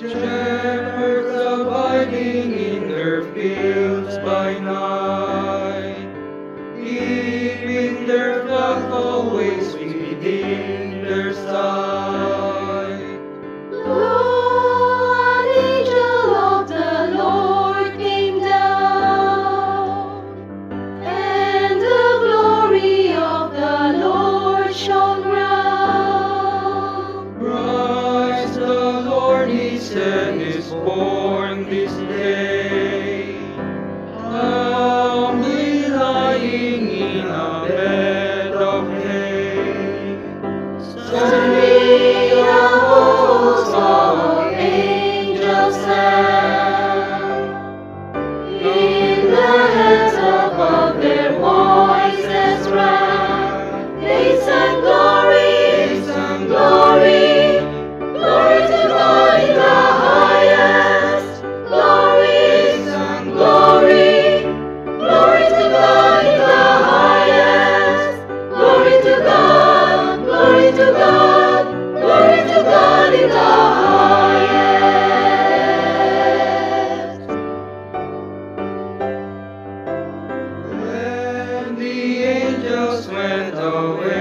Shepherds abiding in their fields by night, keeping their flock always Christ is born this day. just went away.